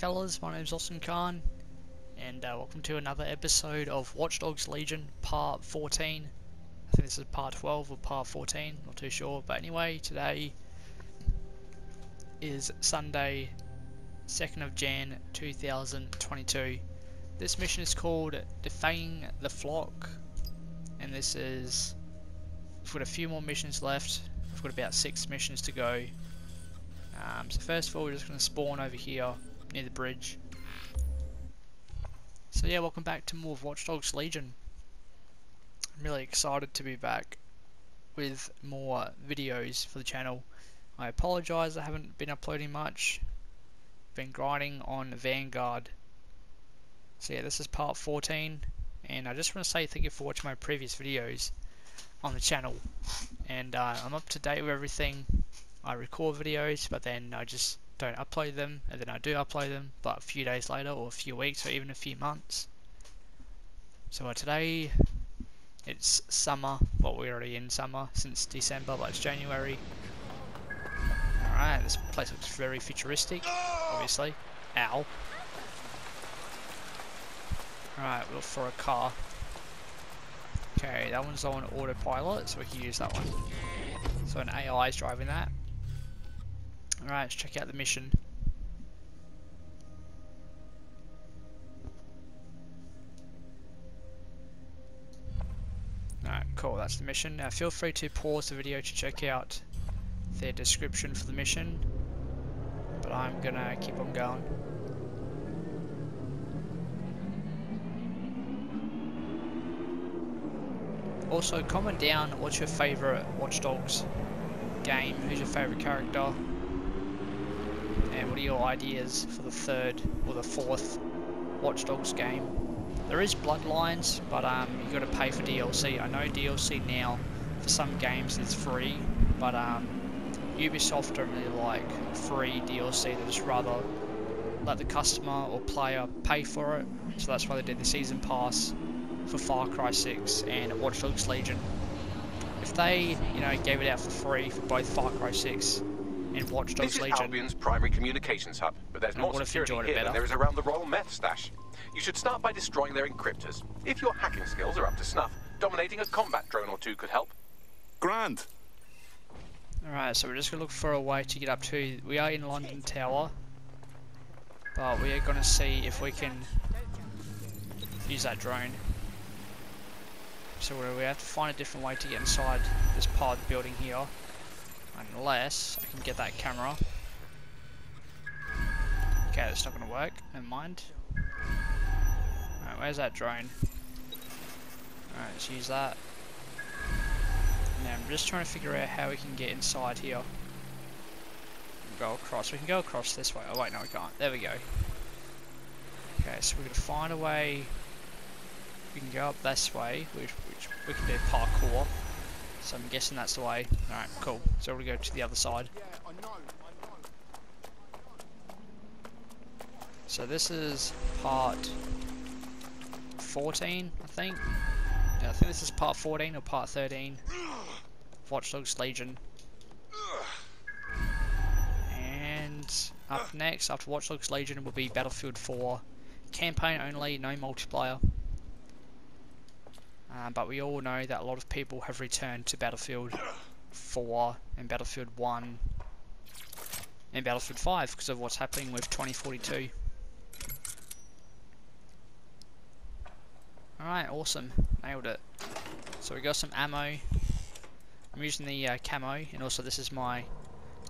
fellas, my name's Austin Carn, and uh, welcome to another episode of Watch Dogs Legion Part 14. I think this is Part 12 or Part 14, not too sure, but anyway, today is Sunday, 2nd of Jan 2022. This mission is called Defying the Flock, and this is, we've got a few more missions left, we've got about 6 missions to go. Um, so first of all, we're just going to spawn over here near the bridge. So yeah, welcome back to more of Watch Dogs Legion. I'm really excited to be back with more videos for the channel. I apologise I haven't been uploading much. Been grinding on Vanguard. So yeah, this is part 14 and I just want to say thank you for watching my previous videos on the channel. And uh, I'm up to date with everything. I record videos but then I just don't upload them and then I do upload them but a few days later or a few weeks or even a few months. So uh, today it's summer, well we're already in summer since December but it's January. Alright, this place looks very futuristic, obviously. Ow. Alright, we'll look for a car. Okay, that one's on autopilot, so we can use that one. So an AI is driving that. Alright, let's check out the mission. Alright, cool, that's the mission. Now feel free to pause the video to check out the description for the mission. But I'm gonna keep on going. Also, comment down what's your favourite Watch Dogs game, who's your favourite character, and what are your ideas for the third or the fourth Watch Dogs game? There is Bloodlines, but um, you got to pay for DLC. I know DLC now for some games is free, but um, Ubisoft don't really like free DLC. They just rather let the customer or player pay for it. So that's why they did the season pass for Far Cry 6 and Watch Dogs Legion. If they, you know, gave it out for free for both Far Cry 6 and Watch Dogs this is Albion's primary communications hub, but there's And more what if you security enjoyed it here better? than there is around the Royal Meth stash. You should start by destroying their encryptors. If your hacking skills are up to snuff, dominating a combat drone or two could help. Grand. Alright, so we're just gonna look for a way to get up to. We are in London Tower, but we are gonna see if we can use that drone. So we we have to find a different way to get inside this part of the building here, unless I can get that camera. Okay, that's not gonna work. Never mind. Alright, where's that drone? Alright, let's use that. Now I'm just trying to figure out how we can get inside here. Go across. We can go across this way. Oh wait, no we can't. There we go. Okay, so we're gonna find a way. We can go up this way, which, which we can do parkour. So I'm guessing that's the way. Alright, cool. So we'll go to the other side. So this is part 14, I think. I think this is part 14 or part 13. Watch Dogs Legion. And up next, after Watch Dogs Legion, will be Battlefield 4. Campaign only, no multiplayer. Uh, but we all know that a lot of people have returned to Battlefield 4 and Battlefield 1 and Battlefield 5 because of what's happening with 2042. Alright, awesome. Nailed it. So we got some ammo. I'm using the uh, camo, and also this is my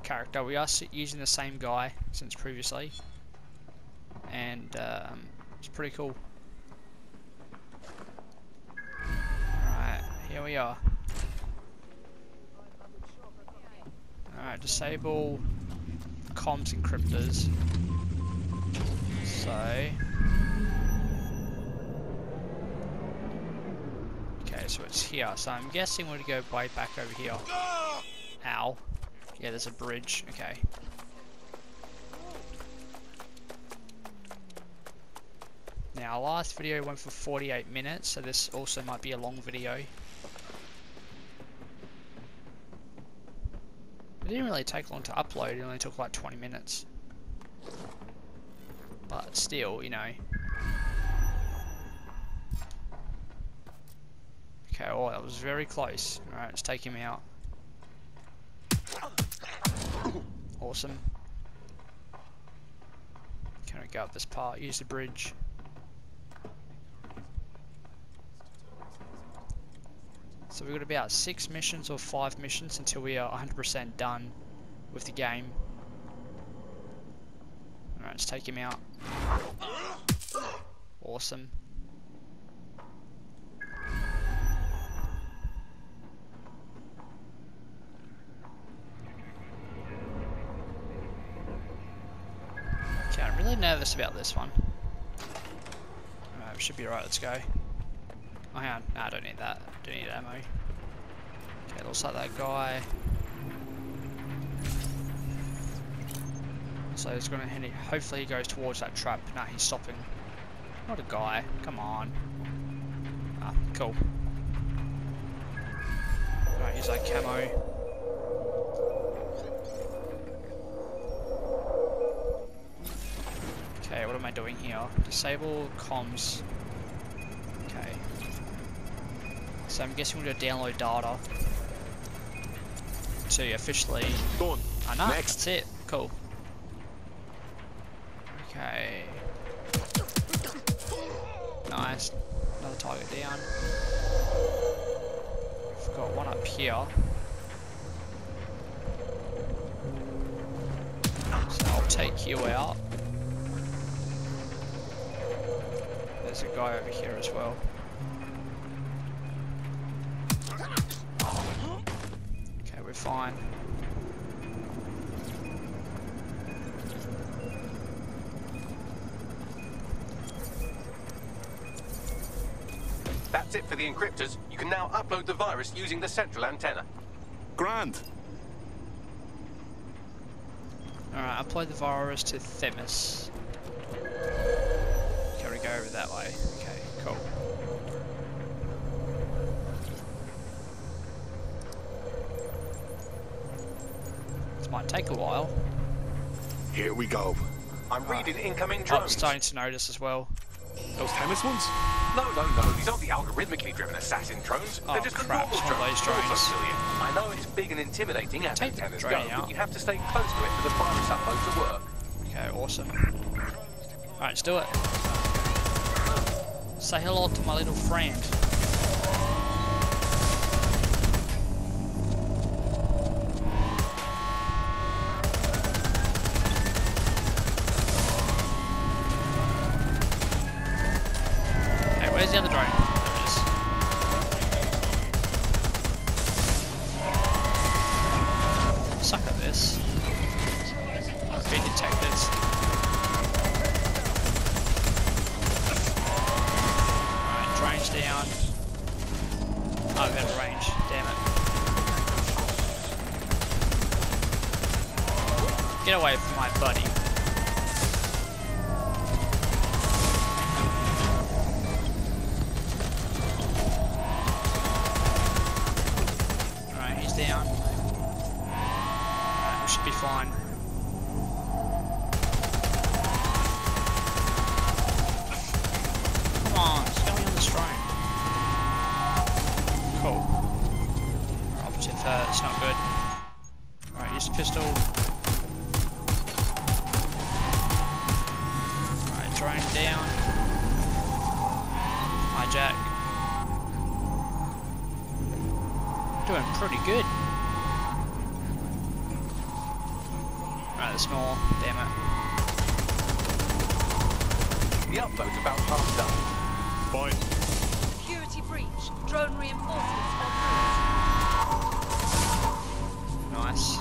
character. We are using the same guy since previously. And um, it's pretty cool. Here we are. Alright, disable comms encryptors. So, Okay, so it's here. So I'm guessing we're gonna go way back over here. Ow. Yeah, there's a bridge. Okay. Now, our last video went for 48 minutes, so this also might be a long video. Didn't really take long to upload, it only took like 20 minutes. but still, you know. Okay, oh, that was very close. Alright, let's take him out. Awesome. Can I go up this part? Use the bridge. So we've got about six missions or five missions until we are 100% done with the game. Alright, let's take him out. Awesome. Okay, I'm really nervous about this one. Alright, should be right, let's go. Oh, on. Nah, I don't need that. Don't need ammo. Okay, looks like that guy. So he's gonna hit hopefully he goes towards that trap. Nah, he's stopping. Not a guy. Come on. Ah, cool. Alright, use that camo. Okay, what am I doing here? Disable comms. So I'm guessing we're gonna download data to officially. Go on. Ah, no, Next. that's it. Cool. Okay. Nice. Another target down. We've got one up here. So I'll take you out. There's a guy over here as well. Fine. That's it for the encryptors. You can now upload the virus using the central antenna. Grand. Alright, apply the virus to Themis. Can we go over that way? Okay, cool. Might take a while. Here we go. I'm reading incoming Oh, I'm drones. starting to notice as well. Those tennis ones? No, no, no. These aren't the algorithmically driven assassin drones. Oh, They're just crap, the normal one drones. Also drones. I know it's big and intimidating as Take the antennas go, drone out. but you have to stay close to it for the virus upload to work. Okay, awesome. Alright, let's do it. Say hello to my little friend. I've been detected. Alright, range down. Oh, I've got range. Damn it. Get away from my buddy. Hijack. Doing pretty good. Alright, there's more. Damn it. The upload's about half done. Fine. Security breach. Drone reinforcements en route. Nice.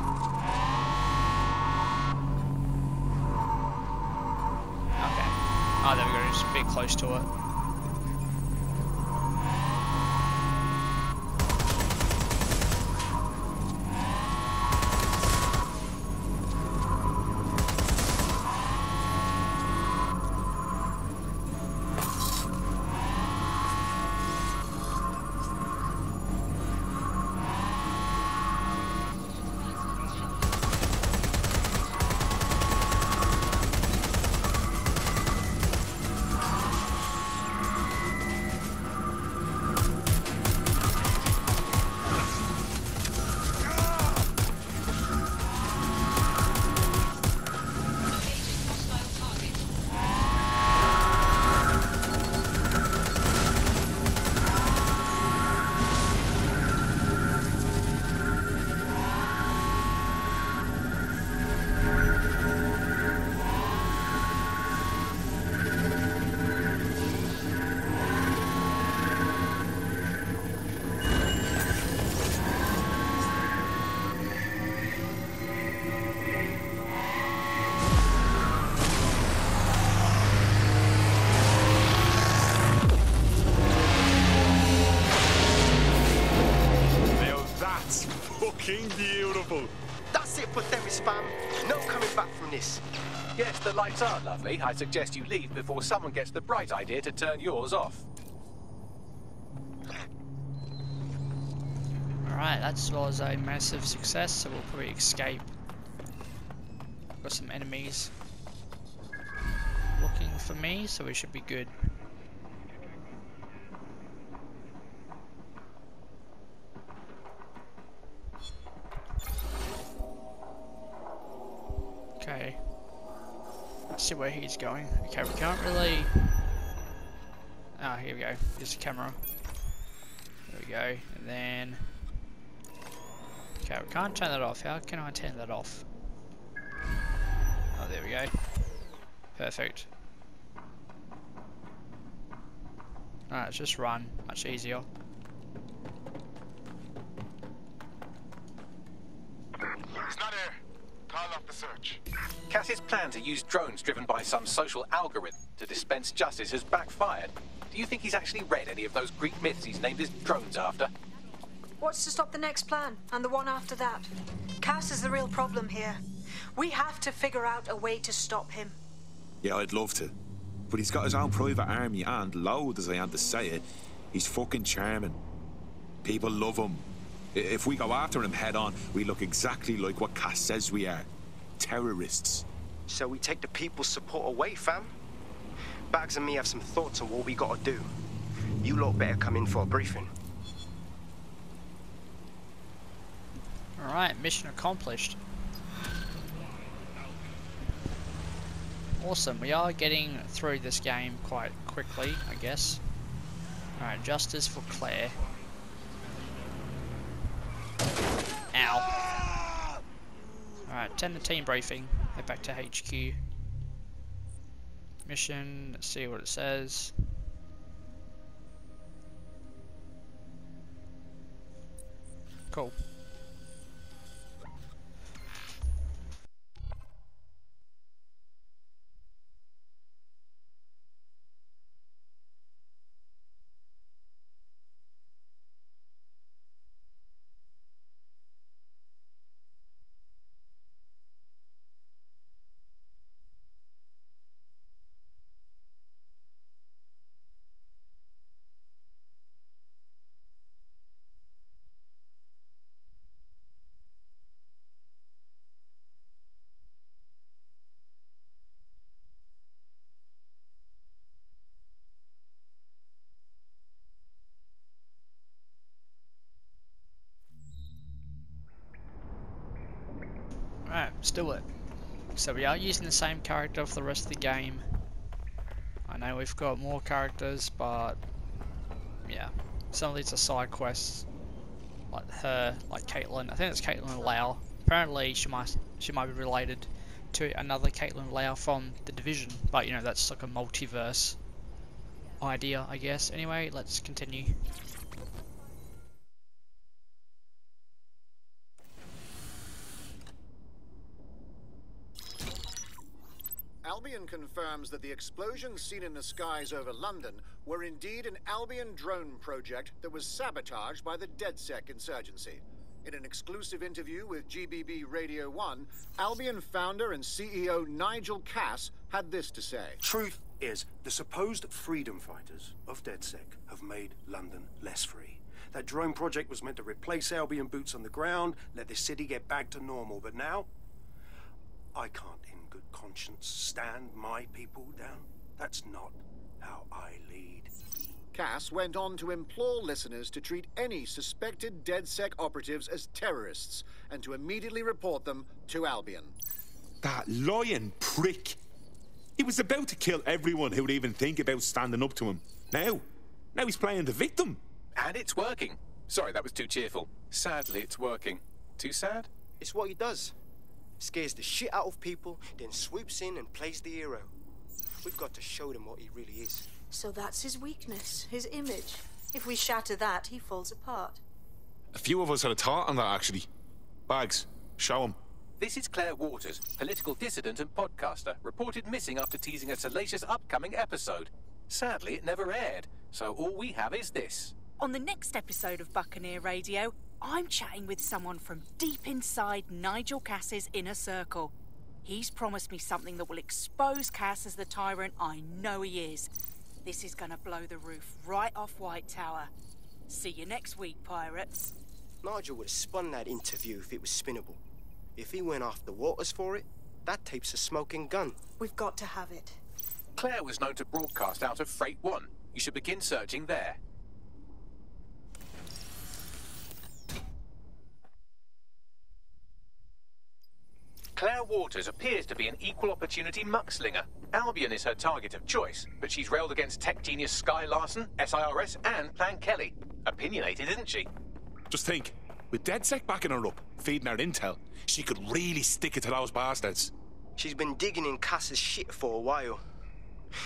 Okay. Oh, there we go. Just a bit close to it. Fucking beautiful. That's it for Themis, fam. No coming back from this. Yes, the lights are lovely. I suggest you leave before someone gets the bright idea to turn yours off. Alright, that was a massive success, so we'll probably escape. Got some enemies looking for me, so we should be good. See where he's going. Okay, we can't really... Ah, here we go. There's a camera. There we go. And then... Okay, we can't turn that off. How can I turn that off? Oh, there we go. Perfect. Alright, just run. Much easier. The search. Cass's plan to use drones driven by some social algorithm to dispense justice has backfired. Do you think he's actually read any of those Greek myths he's named his drones after? What's to stop the next plan and the one after that? Cass is the real problem here. We have to figure out a way to stop him. Yeah, I'd love to. But he's got his own private army, and loud as I am to say it, he's fucking charming. People love him. If we go after him head on, we look exactly like what Cass says we are terrorists. So we take the people's support away, fam. Bags and me have some thoughts on what we gotta do. You lot better come in for a briefing. Alright, mission accomplished. Awesome, we are getting through this game quite quickly, I guess. Alright, justice for Claire. Ow. Alright, attend the team briefing. Head back to HQ. Mission, let's see what it says. Cool. Let's do it. So we are using the same character for the rest of the game. I know we've got more characters, but yeah, some of these are side quests. Like her, like Caitlin. I think it's Caitlin Lau. Apparently, she might she might be related to another Caitlin Lau from the Division, but you know that's like a multiverse idea, I guess. Anyway, let's continue. Albion confirms that the explosions seen in the skies over London were indeed an Albion drone project that was sabotaged by the DedSec insurgency. In an exclusive interview with GBB Radio 1, Albion founder and CEO Nigel Cass had this to say. Truth is, the supposed freedom fighters of DedSec have made London less free. That drone project was meant to replace Albion boots on the ground, let the city get back to normal, but now I can't good conscience stand my people down. That's not how I lead. Cass went on to implore listeners to treat any suspected DedSec operatives as terrorists and to immediately report them to Albion. That lying prick. He was about to kill everyone who would even think about standing up to him. Now, now he's playing the victim. And it's working. Sorry, that was too cheerful. Sadly, it's working. Too sad? It's what he does. Scares the shit out of people, then swoops in and plays the hero. We've got to show them what he really is. So that's his weakness, his image. If we shatter that, he falls apart. A few of us had a thought on that, actually. Bags, show him. This is Claire Waters, political dissident and podcaster, reported missing after teasing a salacious upcoming episode. Sadly, it never aired, so all we have is this. On the next episode of Buccaneer Radio, I'm chatting with someone from deep inside Nigel Cass's inner circle. He's promised me something that will expose Cass as the tyrant I know he is. This is gonna blow the roof right off White Tower. See you next week, pirates. Nigel would have spun that interview if it was spinnable. If he went off the waters for it, that tape's a smoking gun. We've got to have it. Claire was known to broadcast out of Freight One. You should begin searching there. Claire Waters appears to be an equal opportunity muckslinger. Albion is her target of choice, but she's railed against tech genius Skye Larsen, SIRS, and Clan Kelly. Opinionated, isn't she? Just think, with DedSec backing her up, feeding her intel, she could really stick it to those bastards. She's been digging in Cass's shit for a while.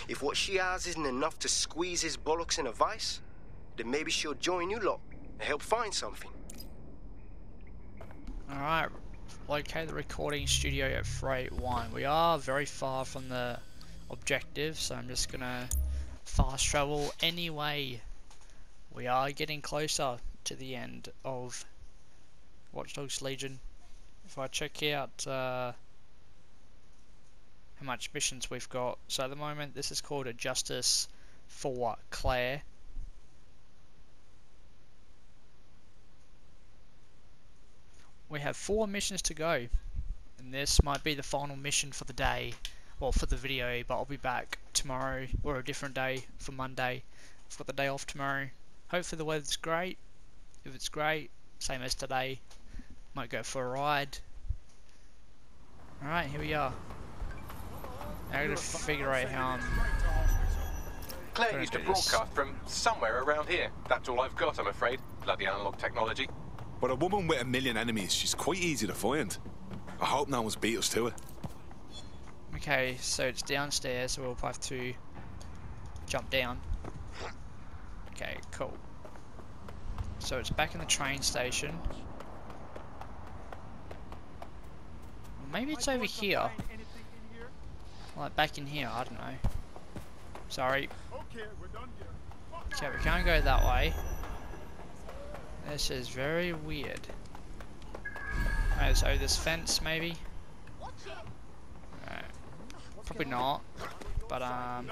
If what she has isn't enough to squeeze his bollocks in a vice, then maybe she'll join you lot and help find something. Alright, locate the recording studio at Freight 1. We are very far from the objective, so I'm just gonna fast travel anyway. We are getting closer to the end of Watch Dogs Legion. If I check out uh, how much missions we've got, so at the moment this is called a Justice for Claire. We have four missions to go, and this might be the final mission for the day, well for the video, but I'll be back tomorrow or a different day for Monday. I've got the day off tomorrow. Hopefully the weather's great. If it's great, same as today, might go for a ride. Alright, here we are. Now I gotta figure out how I'm Claire used to broadcast from somewhere around here. That's all I've got, I'm afraid. Bloody analog technology. But a woman with a million enemies, she's quite easy to find. I hope no one's beat us to it. Okay, so it's downstairs, so we'll have to jump down. Okay, cool. So it's back in the train station. Maybe it's over here. Like back in here, I don't know. Sorry. Okay, we're done here. Okay, we can't go that way. This is very weird. Alright, so this fence maybe? Alright. Probably not. But um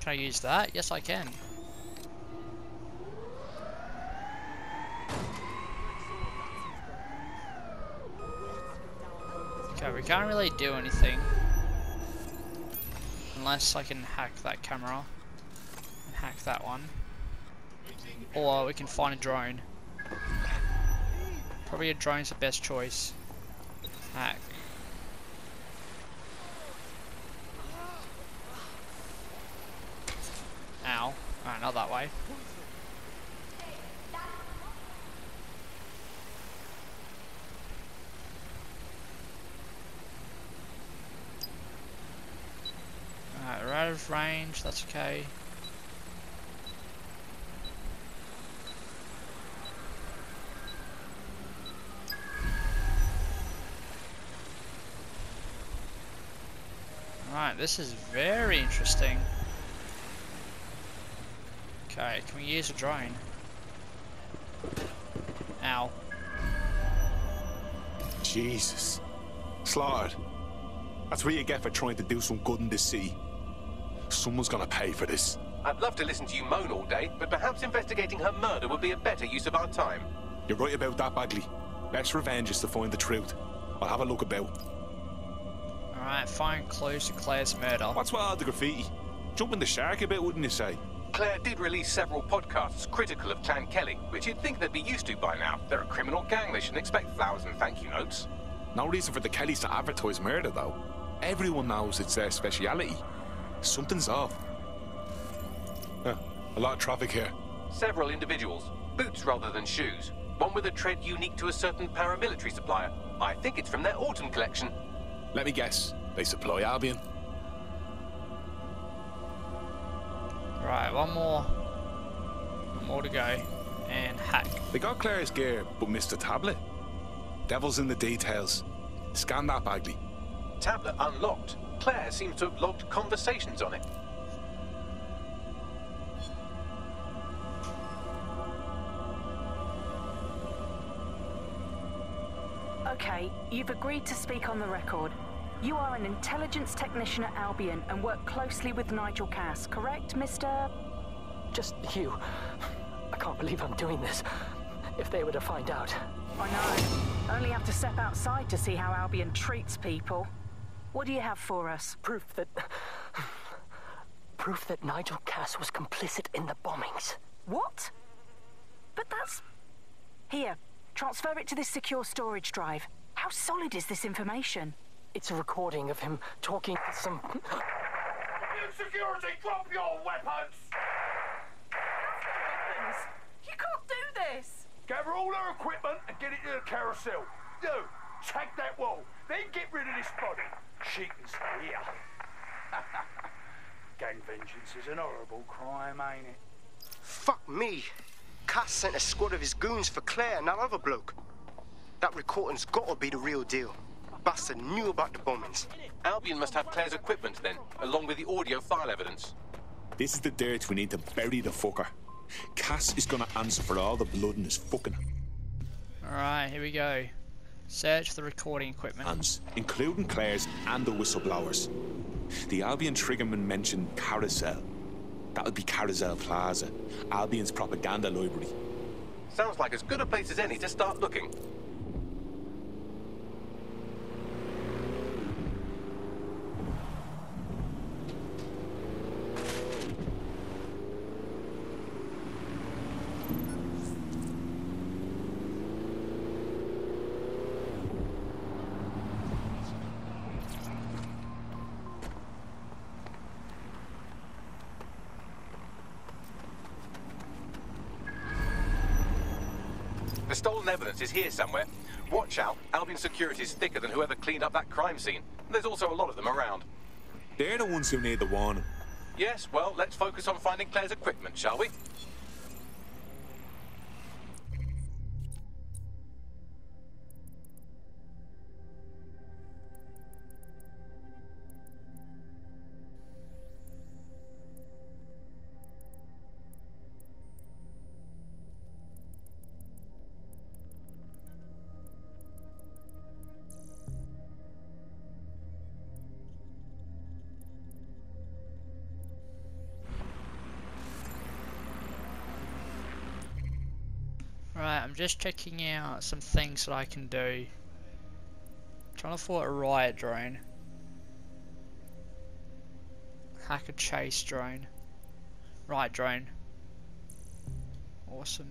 Can I use that? Yes I can. Okay, we can't really do anything. Unless I can hack that camera. And hack that one. Or we can find a drone. Probably a drone's the best choice. Hack. Ow. Alright, not that way. Range, that's okay. Alright, this is very interesting. Okay, can we use a drone? Ow. Jesus. Slaughtered. That's what you get for trying to do some good in the city. Someone's gonna pay for this. I'd love to listen to you moan all day, but perhaps investigating her murder would be a better use of our time. You're right about that, Bagley. Best revenge is to find the truth. I'll have a look about. Alright, find clues to Claire's murder. What's with all the graffiti? Jumping the shark a bit, wouldn't you say? Claire did release several podcasts critical of Clan Kelly, which you'd think they'd be used to by now. They're a criminal gang, they shouldn't expect flowers and thank you notes. No reason for the Kellys to advertise murder, though. Everyone knows it's their speciality. Something's off. Huh, a lot of traffic here. Several individuals, boots rather than shoes. One with a tread unique to a certain paramilitary supplier. I think it's from their autumn collection. Let me guess. They supply Albion. Right, one more. One more to go. And hack. They got Claire's gear, but missed the tablet. Devil's in the details. Scan that, Bagley. Tablet unlocked. Claire seems to have logged conversations on it. Okay, you've agreed to speak on the record. You are an intelligence technician at Albion and work closely with Nigel Cass, correct, Mr...? Just Hugh. I can't believe I'm doing this. If they were to find out. I know. Only have to step outside to see how Albion treats people. What do you have for us? Proof that. Proof that Nigel Cass was complicit in the bombings. What? But that's. Here, transfer it to this secure storage drive. How solid is this information? It's a recording of him talking to some. New security, drop your weapons! weapons! You can't do this! Gather all her equipment and get it to the carousel. You, tag that wall, then get rid of this body. She can stay here. Gang vengeance is an horrible crime, ain't it? Fuck me. Cass sent a squad of his goons for Claire and that other bloke. That recording's gotta be the real deal. Bastard knew about the bombings. Albion must have Claire's equipment then, along with the audio file evidence. This is the dirt we need to bury the fucker. Cass is gonna answer for all the blood in his fucking Alright, here we go. Search for the recording equipment. hands, including Claire's and the whistleblowers. The Albion triggerman mentioned Carousel. That would be Carousel Plaza, Albion's propaganda library. Sounds like as good a place as any to start looking. The stolen evidence is here somewhere. Watch out, Albion security is thicker than whoever cleaned up that crime scene. There's also a lot of them around. They're the ones who need the warning. Yes, well, let's focus on finding Claire's equipment, shall we? Right, I'm just checking out some things that I can do. trying to afford a riot drone. Hack a chase drone. Riot drone. Awesome.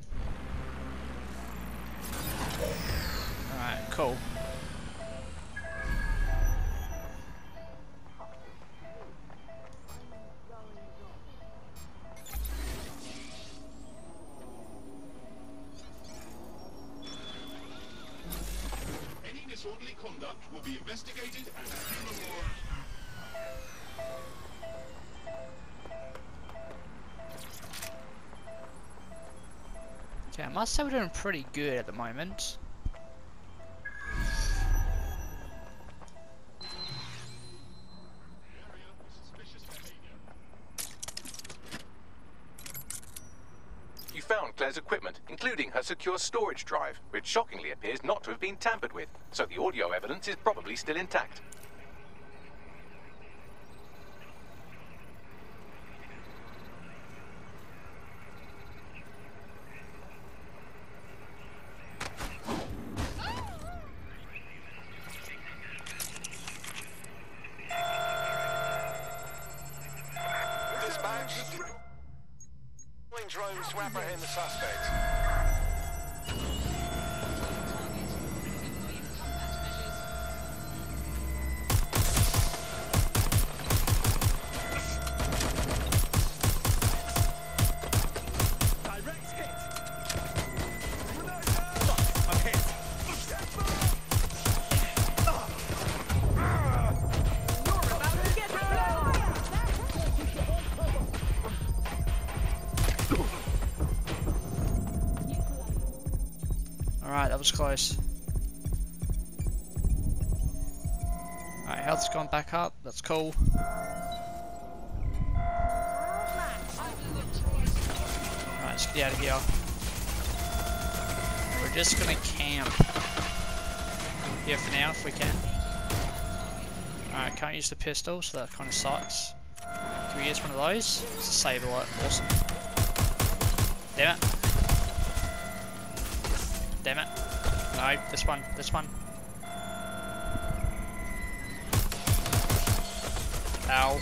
Alright, cool. I must say we're doing pretty good at the moment. You found Claire's equipment, including her secure storage drive, which shockingly appears not to have been tampered with, so the audio evidence is probably still intact. Was close. Alright, health's gone back up, that's cool. Alright, let's get out of here. We're just gonna camp. here for now if we can. Alright, can't use the pistol, so that kind of sucks. Can we use one of those? It's a save alert. Awesome. Damn it. Damn it. No, this one, this one. Ow.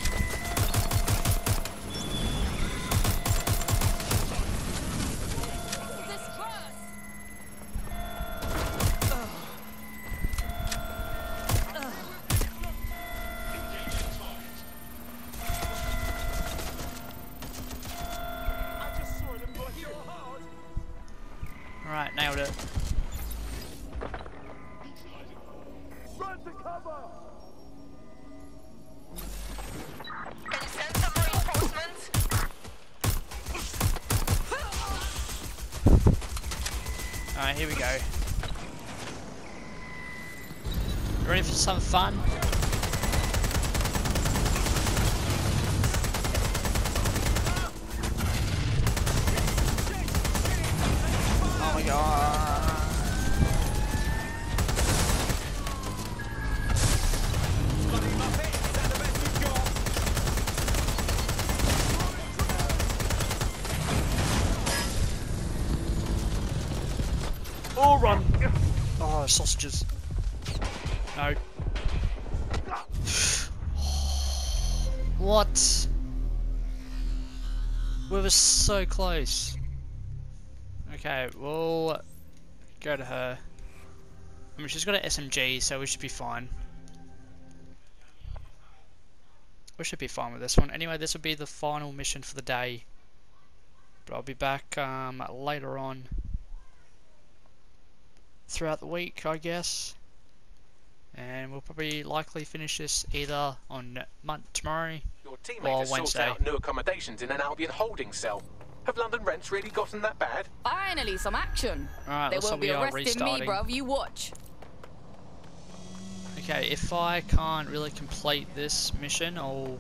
Fun? Oh my god. Oh, run! Oh, sausages. What? We were so close. Okay, we'll go to her. I mean, she's got an SMG, so we should be fine. We should be fine with this one. Anyway, this will be the final mission for the day. But I'll be back um, later on throughout the week, I guess. And we'll probably likely finish this either on mon- tomorrow Your teammate or has sorted Wednesday. out new accommodations in an Albion holding cell. Have London rents really gotten that bad? Finally, some action. Alright, they looks won't like be we are arresting me, restarting. bruv. You watch. Okay, if I can't really complete this mission, I'll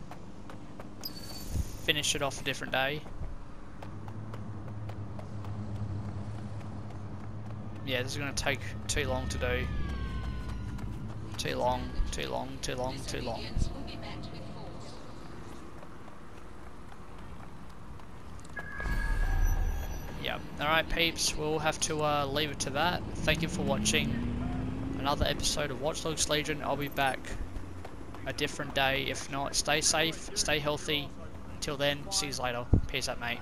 finish it off a different day. Yeah, this is going to take too long to do. Too long, too long, too long, too long. Yep. Alright peeps, we'll have to uh, leave it to that. Thank you for watching another episode of Watch Dogs Legion. I'll be back a different day. If not, stay safe, stay healthy. Till then, see you later. Peace out, mate.